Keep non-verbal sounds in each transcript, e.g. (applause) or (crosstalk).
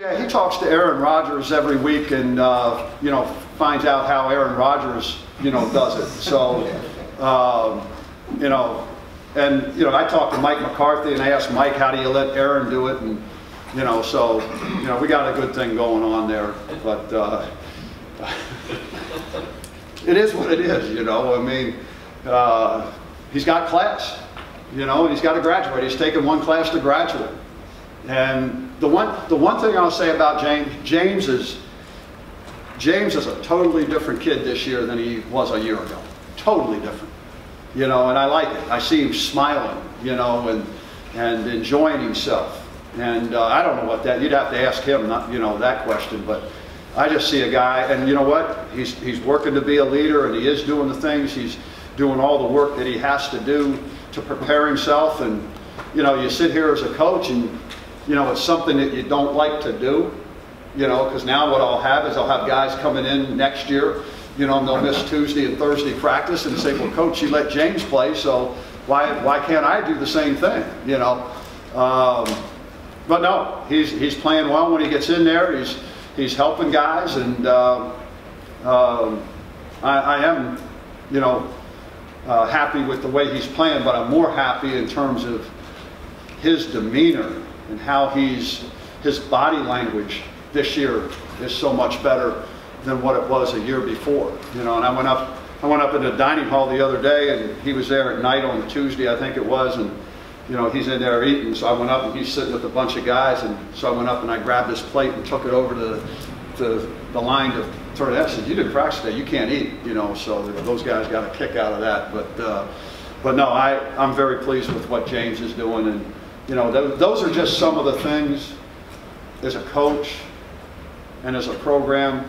Yeah, he talks to Aaron Rodgers every week and, uh, you know, finds out how Aaron Rodgers, you know, does it. So, um, you know, and, you know, I talked to Mike McCarthy and I asked Mike, how do you let Aaron do it? And, you know, so, you know, we got a good thing going on there. But uh, (laughs) it is what it is, you know. I mean, uh, he's got class, you know, and he's got to graduate. He's taken one class to graduate. And the one, the one thing I'll say about James, James is, James is a totally different kid this year than he was a year ago. Totally different. You know, and I like it. I see him smiling, you know, and, and enjoying himself. And uh, I don't know what that, you'd have to ask him, not, you know, that question, but I just see a guy, and you know what? He's, he's working to be a leader, and he is doing the things. He's doing all the work that he has to do to prepare himself. And, you know, you sit here as a coach, and, you know, it's something that you don't like to do, you know, because now what I'll have is I'll have guys coming in next year, you know, and they'll miss Tuesday and Thursday practice and say, well, coach, you let James play, so why, why can't I do the same thing, you know? Um, but no, he's, he's playing well when he gets in there. He's, he's helping guys, and uh, I, I, am, you know, uh, happy with the way he's playing, but I'm more happy in terms of his demeanor and how he's, his body language this year is so much better than what it was a year before. You know, and I went up, I went up in the dining hall the other day, and he was there at night on Tuesday, I think it was, and you know, he's in there eating. So I went up and he's sitting with a bunch of guys. And so I went up and I grabbed his plate and took it over to, to the line to sort of I said, you didn't practice today, you can't eat, you know, so those guys got a kick out of that. But, uh, but no, I, I'm very pleased with what James is doing. And, you know, th those are just some of the things as a coach and as a program,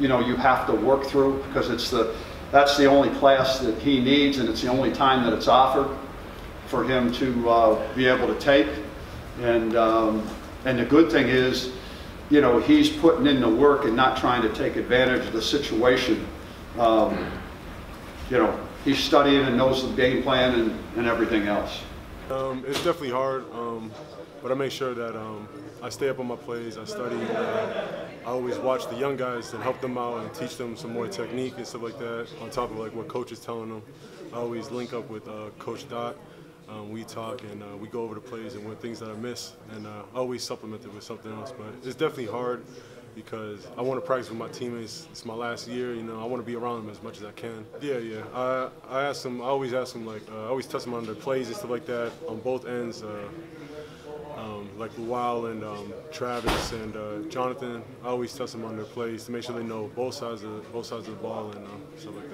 you know, you have to work through because it's the, that's the only class that he needs and it's the only time that it's offered for him to uh, be able to take. And, um, and the good thing is, you know, he's putting in the work and not trying to take advantage of the situation. Um, you know, he's studying and knows the game plan and, and everything else. Um, it's definitely hard, um, but I make sure that um, I stay up on my plays. I study. Uh, I always watch the young guys and help them out and teach them some more technique and stuff like that. On top of like what coach is telling them, I always link up with uh, Coach Dot um, we talk and uh, we go over the plays and what things that I miss, and uh, always supplement it with something else. But it's definitely hard because I want to practice with my teammates. It's my last year, you know. I want to be around them as much as I can. Yeah, yeah. I I ask them. I always ask them like uh, I always test them on their plays and stuff like that on both ends. Uh, um, like Luau and um, Travis and uh, Jonathan, I always test them on their plays to make sure they know both sides of both sides of the ball and uh, stuff like